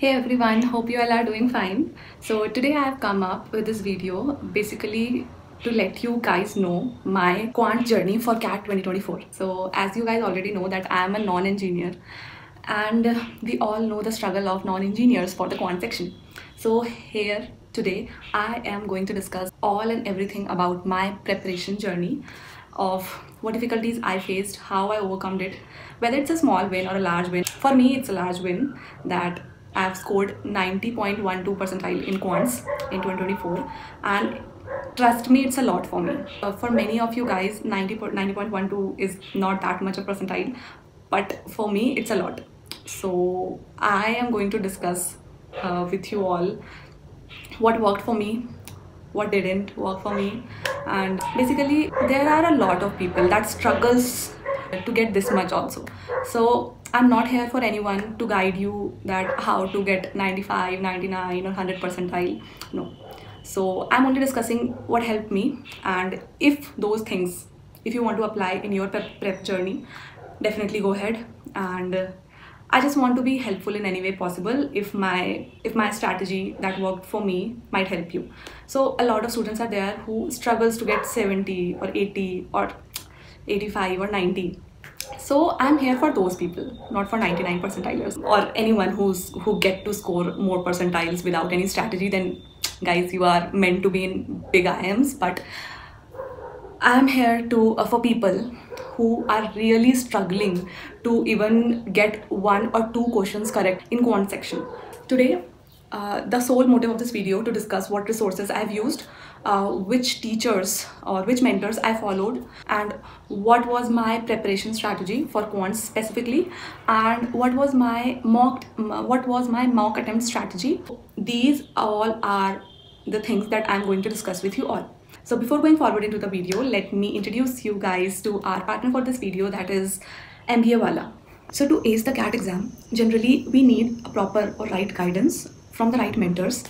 Hey everyone, hope you all are doing fine. So today I have come up with this video basically to let you guys know my quant journey for CAT 2024. So as you guys already know that I am a non-engineer and we all know the struggle of non-engineers for the quant section. So here today I am going to discuss all and everything about my preparation journey of what difficulties I faced, how I overcome it, whether it's a small win or a large win. For me, it's a large win that I've scored 90.12 percentile in quants in 2024 and trust me it's a lot for me. Uh, for many of you guys 90 90.12 is not that much a percentile but for me it's a lot. So i am going to discuss uh, with you all what worked for me what didn't work for me. And basically there are a lot of people that struggles to get this much also. So i'm not here for anyone to guide you that how to get 95 99 or 100 percentile. No. So i'm only discussing what helped me and if those things if you want to apply in your prep, prep journey definitely go ahead. And uh, I just want to be helpful in any way possible if my if my strategy that worked for me might help you. So a lot of students are there who struggles to get 70 or 80 or 85 or 90 so i'm here for those people not for 99 percentilers or anyone who's who get to score more percentiles without any strategy then guys you are meant to be in big ims but i'm here to uh, for people who are really struggling to even get one or two questions correct in quant section. Today uh, the sole motive of this video to discuss what resources I've used, uh, which teachers or which mentors I followed, and what was my preparation strategy for quants specifically, and what was my mock what was my mock attempt strategy. These all are the things that I'm going to discuss with you all. So before going forward into the video, let me introduce you guys to our partner for this video that is MBA Wallah. So to ace the CAT exam, generally we need a proper or right guidance from the right mentors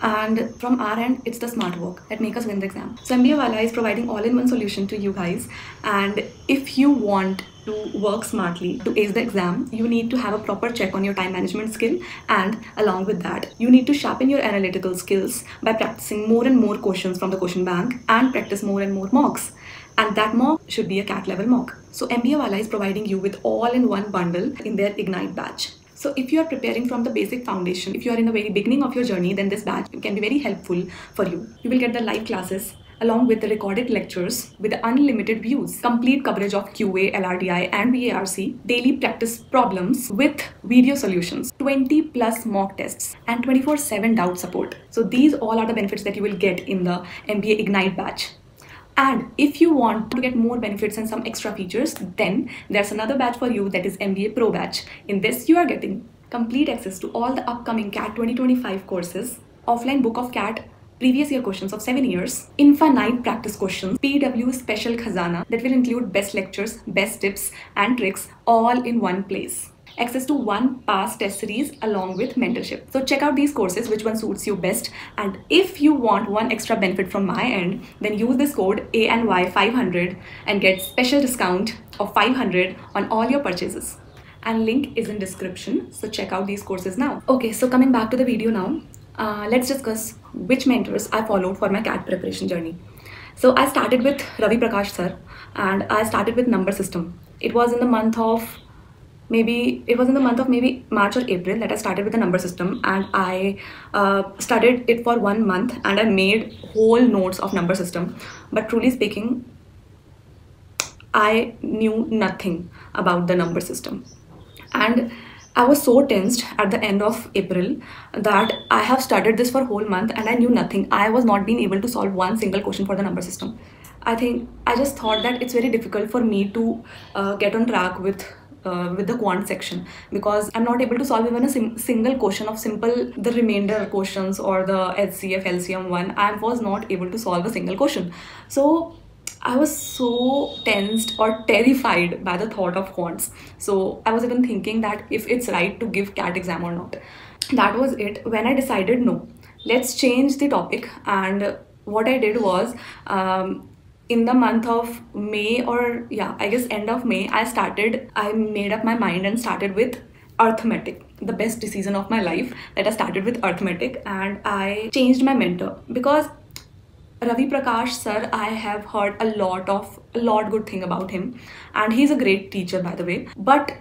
and from our end it's the smart work that make us win the exam. So MBA Wallah is providing all-in-one solution to you guys. And if you want to work smartly to ace the exam you need to have a proper check on your time management skill. And along with that you need to sharpen your analytical skills by practicing more and more questions from the question bank and practice more and more mocks. And that mock should be a cat level mock. So MBA Wallah is providing you with all-in-one bundle in their ignite batch so if you are preparing from the basic foundation, if you are in the very beginning of your journey, then this batch can be very helpful for you. You will get the live classes along with the recorded lectures with unlimited views, complete coverage of QA, LRDI and VARC, daily practice problems with video solutions, 20 plus mock tests and 24-7 doubt support. So these all are the benefits that you will get in the MBA Ignite batch. And if you want to get more benefits and some extra features, then there's another batch for you that is MBA Pro batch. In this, you are getting complete access to all the upcoming CAT 2025 courses, offline book of CAT previous year questions of 7 years, infinite practice questions, PW special khazana that will include best lectures, best tips and tricks all in one place access to one past test series along with mentorship. So check out these courses, which one suits you best. And if you want one extra benefit from my end, then use this code ANY500 and get special discount of 500 on all your purchases. And link is in description. So check out these courses now. Okay, so coming back to the video now, uh, let's discuss which mentors I followed for my CAT preparation journey. So I started with Ravi Prakash sir and I started with number system. It was in the month of maybe it was in the month of maybe March or April that I started with the number system and I uh, studied it for one month and I made whole notes of number system but truly speaking I knew nothing about the number system and I was so tensed at the end of April that I have studied this for whole month and I knew nothing. I was not being able to solve one single question for the number system. I think I just thought that it's very difficult for me to uh, get on track with uh, with the quant section because I'm not able to solve even a single question of simple the remainder questions or the HCF LCM one. I was not able to solve a single question. So I was so tensed or terrified by the thought of quants. So I was even thinking that if it's right to give CAT exam or not. That was it. When I decided no, let's change the topic and what I did was um, in the month of May or yeah, I guess end of May, I started, I made up my mind and started with arithmetic. the best decision of my life that I started with arithmetic and I changed my mentor because Ravi Prakash sir, I have heard a lot of a lot good thing about him, and he's a great teacher by the way. But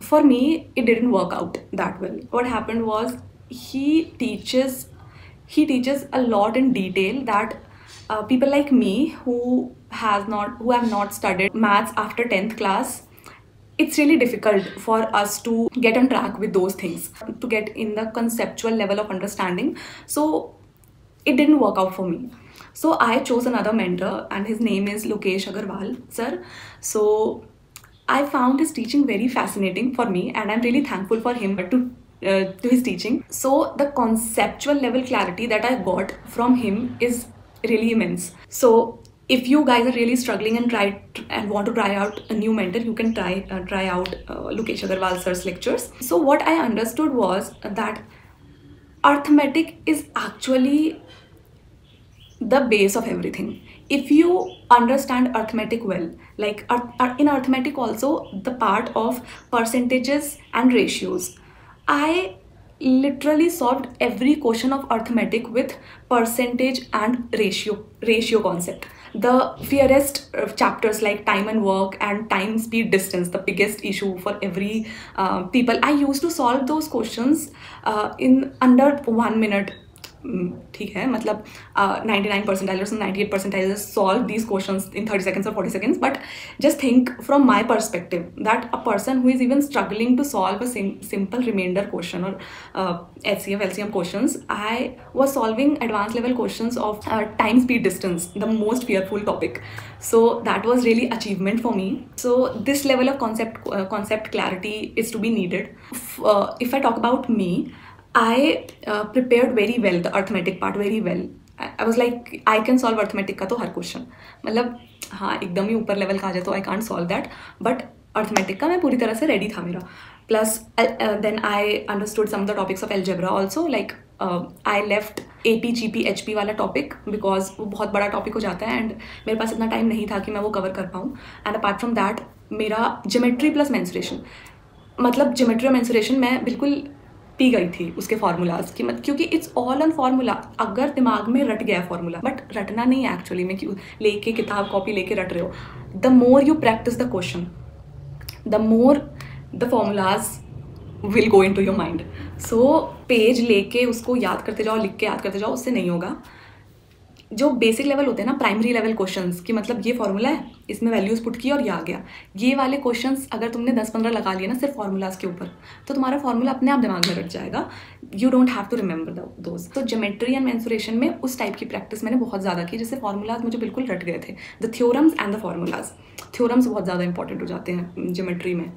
for me, it didn't work out that well. What happened was he teaches he teaches a lot in detail that uh, people like me who has not who have not studied maths after 10th class it's really difficult for us to get on track with those things to get in the conceptual level of understanding so it didn't work out for me so I chose another mentor, and his name is Lokesh Agarwal, sir. So I found his teaching very fascinating for me, and I'm really thankful for him to uh, to his teaching. So the conceptual level clarity that I got from him is really immense. So if you guys are really struggling and try and want to try out a new mentor, you can try uh, try out uh, Lokesh Agarwal sir's lectures. So what I understood was that arithmetic is actually the base of everything if you understand arithmetic well like in arithmetic also the part of percentages and ratios i literally solved every question of arithmetic with percentage and ratio ratio concept. The fiercest uh, chapters like time and work and time speed distance the biggest issue for every uh, people. I used to solve those questions uh, in under one minute ठीक है मतलब ninety nine percentilers ninety eight percentilers solve these question in thirty seconds और forty seconds but just think from my perspective that a person who is even struggling to solve a simple reminder question और H C F L C M question I was solving advance level question of time speed distance the most fearful topic so that was really achievement for me so this level of concept clarity is to be needed. Uh, if i talk about me Uh, prepared very well the arithmetic part very well. I was like I can solve arithmetic का तो हर question मतलब हाँ एकदम ही ऊपर level का आ जाए तो I can't solve that but arithmetic का मैं पूरी तरह से रेडी था मेरा. Plus then I understood some the topics of algebra also like I left A P G P H P वाला टॉपिक बिकॉज़ वो बहुत बड़ा टॉपिक हो जाता है एंड मेरे पास इतना टाइम नहीं था कि मैं वो कवर कर पाऊँ. एंड अपार्ट फ्रॉम दैट मेरा जोमेट्री प्लस मैंसुरेशन मतलब जोमेट्री और मैंसुरेशन मैं बिल्कुल पी गई थी उसके फार्मूलाज की। मत क्योंकि इट्स ऑल ऑन फार्मूला अगर दिमाग में रट गया फार्मूला बट रटना नहीं है एक्चुअली में क्यों लेके किताब कॉपी लेके रट रहे हो। The more you practise the question the more the formulas will go into your mind so page लेके उसको याद करते जाओ, लिख के याद करते जाओ, उससे नहीं होगा। जो बेसिक लेवल होते हैं ना प्राइमरी लेवल क्वेश्चंस कि मतलब ये फॉर्मूला है, इसमें वैल्यूज़ पुट की और ये आ गया। ये वाले क्वेश्चंस अगर तुमने दस पंद्रह लगा लिए ना, सिर्फ़ फॉर्मूलाज के ऊपर तो तुम्हारा फॉर्मूला अपने आप दिमाग में रट जाएगा। You don't have to remember those तो जोमेट्री एंड मैंसुरेशन में उस टाइप की प्रैक्टिस मैंने बहुत ज़्यादा की, जिससे फॉर्मूलाज मुझे बिल्कुल रट गए थे। The theorems and the formulas theorems बहुत ज़्यादा इंपॉर्टेंट हो जाते हैं जोमेट्री में।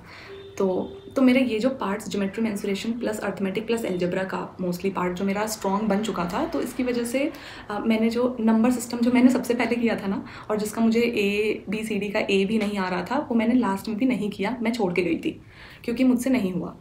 तो तो मेरे ये जो parts geometry mensuration plus arithmetic plus algebra का मोस्टली पार्ट जो मेरा स्ट्रॉन्ग बन चुका था तो इसकी वजह से आ, मैंने जो नंबर सिस्टम जो मैंने सबसे पहले किया था ना और जिसका मुझे ए बी सी डी का ए भी नहीं आ रहा था वो मैंने लास्ट में भी नहीं किया मैं छोड़ के गई थी क्योंकि मुझसे नहीं हुआ।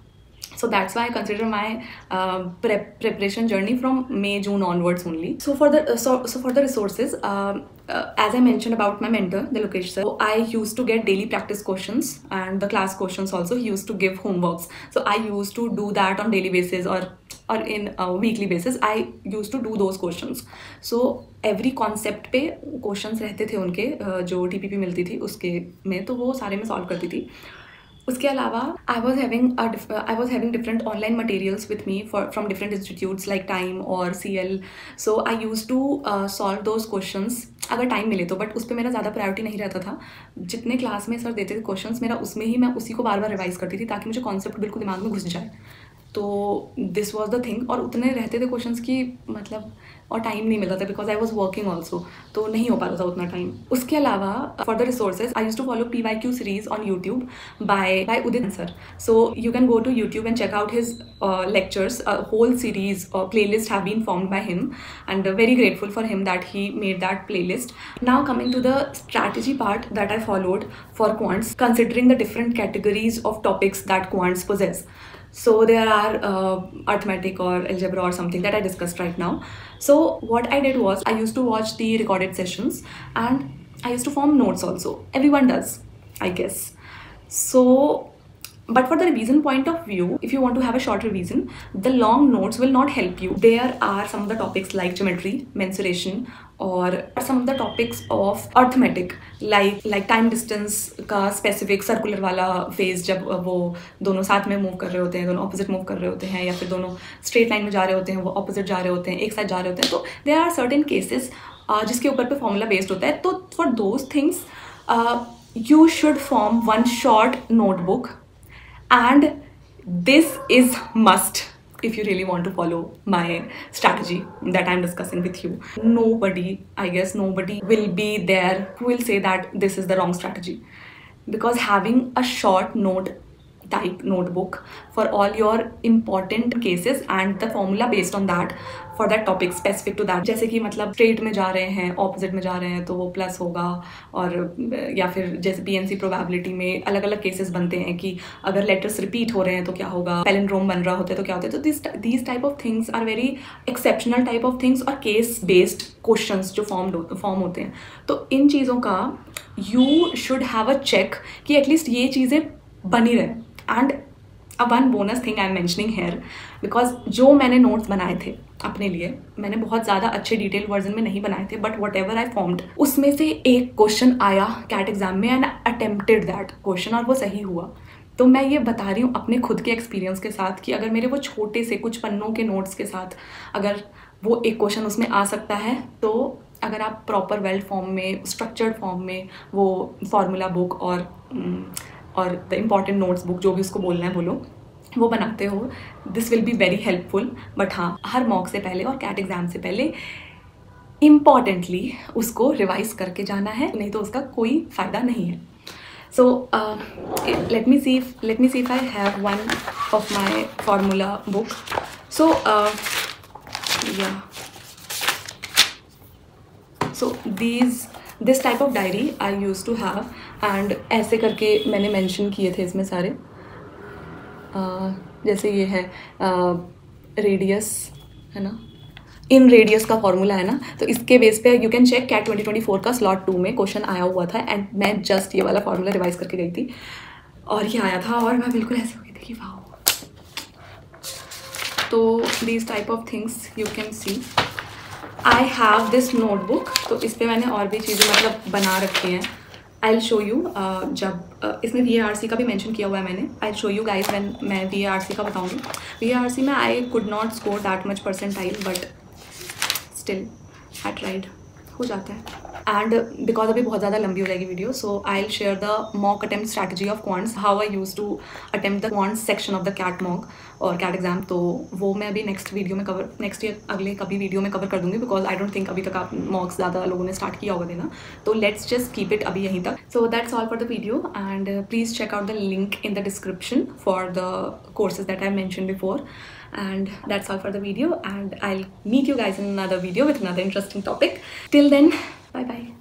So that's why i consider my uh, prep preparation journey from may june onwards only so for the uh, so, so for the resources um, uh, as I mentioned about my mentor, the Lokesh sir, so I used to get daily practice questions and the class questions also. He used to give homeworks. So I used to do that on daily basis or or in a weekly basis. I used to do those questions. So every concept पे questions रहते थे उनके जो TPP मिलती थी उसके में तो वो सारे मैं solve करती थी उसके अलावा I was having I was having different online materials with me for from different institutes like time और C L so I use to solve those question अगर टाइम मिले तो बट उस पर मेरा ज़्यादा प्रायोरिटी नहीं रहता था। जितने क्लास में सर देते थे क्वेश्चन मेरा उसमें ही मैं उसी को बार बार रिवाइज करती थी ताकि मुझे कॉन्सेप्ट बिल्कुल दिमाग में घुस जाए। तो दिस वॉज़ द थिंग और उतने रहते थे क्वेश्चन की मतलब और टाइम नहीं मिलता था because I was working also तो नहीं हो पा रहा था उतना टाइम उसके अलावा for the resources I use to follow P Y Q series on YouTube by by Udit sir so you can go to YouTube and check out his lectures whole series playlist have been form by him and very grateful for him that he made that playlist now coming to the strategy part that I followed for quants considering the different categories of topics that quants poses so there are uh, arithmetic or algebra or something that I discussed right now. So what I did was I used to watch the recorded sessions and I used to form notes also. Everyone does, I guess. So but for the revision point of view if you want to have a short revision the long notes will not help you there are some of the topics like geometry mensuration और some of the topics of arithmetic like like time distance का specific circular वाला phase जब वो दोनों साथ में move कर रहे होते हैं, दोनों ऑपोजिट मूव कर रहे होते हैं, या फिर दोनों स्ट्रेट लाइन में जा रहे होते हैं, वो ऑपोजिट जा रहे होते हैं, एक साथ जा रहे होते हैं तो देर आर सर्टेन केसेस जिसके ऊपर पे फॉर्मूला बेस्ड होता है तो for those things you should form one short notebook and this is must if you really want to follow my strategy that i'm discussing with you. Nobody i guess nobody will be there who will say that this is the wrong strategy. Because having a short note type notebook for all your important cases and the formula based on that for that topic specific to that जैसे कि मतलब straight में जा रहे हैं opposite में जा रहे हैं तो वो प्लस होगा और, या फिर जैसे पी एन सी प्रोबेबिलिटी में अलग अलग केसेस बनते हैं कि अगर लेटर्स रिपीट हो रहे हैं तो क्या होगा पेलेंड्रोम बन रहा होता है तो क्या होता है। तो this these type of things are very exceptional type of things और केस बेस्ड क्वेश्चन जो फॉर्म फॉर्म होते हैं। तो इन चीज़ों का you should have a check कि एटलीस्ट ये चीज़ें बनी रहे। एंड अब one bonus thing I am mentioning here because जो मैंने नोट्स बनाए थे अपने लिए, मैंने बहुत ज़्यादा अच्छे डिटेल वर्जन में नहीं बनाए थे but whatever I formed उसमें से एक क्वेश्चन आया कैट एग्ज़ाम में एंड अटेम्प्टेड दैट क्वेश्चन और वो सही हुआ। तो मैं ये बता रही हूँ अपने खुद के एक्सपीरियंस के साथ कि अगर मेरे वो छोटे से कुछ पन्नों के नोट्स के साथ अगर वो एक क्वेश्चन उसमें आ सकता है तो अगर आप प्रॉपर वेल फॉर्म में स्ट्रक्चर्ड फॉर्म में वो फार्मूला बुक और और द इंपॉर्टेंट नोट्स बुक जो भी उसको बोलना है बोलो वो बनाते हो। This will be very helpful but हाँ हर मॉक से पहले और कैट एग्ज़ाम से पहले इम्पॉर्टेंटली उसको रिवाइज करके जाना है नहीं तो उसका कोई फ़ायदा नहीं है। So uh, let me see if let me see if i have one of my formula book. So uh, this type of diary I use to have and ऐसे करके मैंने mention किए थे इसमें सारे। जैसे ये है रेडियस है ना? इन रेडियस का फॉर्मूला है ना? तो इसके बेस पे यू कैन चेक कैट 2024 का स्लॉट टू में क्वेश्चन आया हुआ था एंड मैं जस्ट ये वाला फॉर्मूला रिवाइज करके गई थी। और ये आया था, और मैं बिल्कुल ऐसे हो गई थी कि वाह तो these type of things you can see I have this notebook तो इस पर मैंने और भी चीज़ें मतलब बना रखी हैं। आई शो यू जब uh, इसमें वी आर सी का भी मैंशन किया हुआ है मैंने। I show you guys when मैं वी आर सी का बताऊँगी। वी आर सी में I could not score that much percentile but still I tried हो जाता है। एंड बिकॉज़ अभी बहुत ज़्यादा लंबी हो जाएगी video so I will share the mock attempt strategy of quants how I use to attempt the quants section of the CAT mock और कैट एग्ज़ाम तो वो मैं अभी नेक्स्ट वीडियो में कवर नेक्स्ट ईयर अगले कभी वीडियो में cover कर दूँगी बिकॉज़ आई डोंट थिंक अभी तक आप मॉक्स ज़्यादा लोगों ने स्टार्ट किया होगा देना। तो लेट्स जस्ट कीप इट अभी यहीं तक। So that's all for the video and please check out the link in the description for the courses that I mention before and that's all for the video and i'll meet you guys in another video with another interesting topic till then bye bye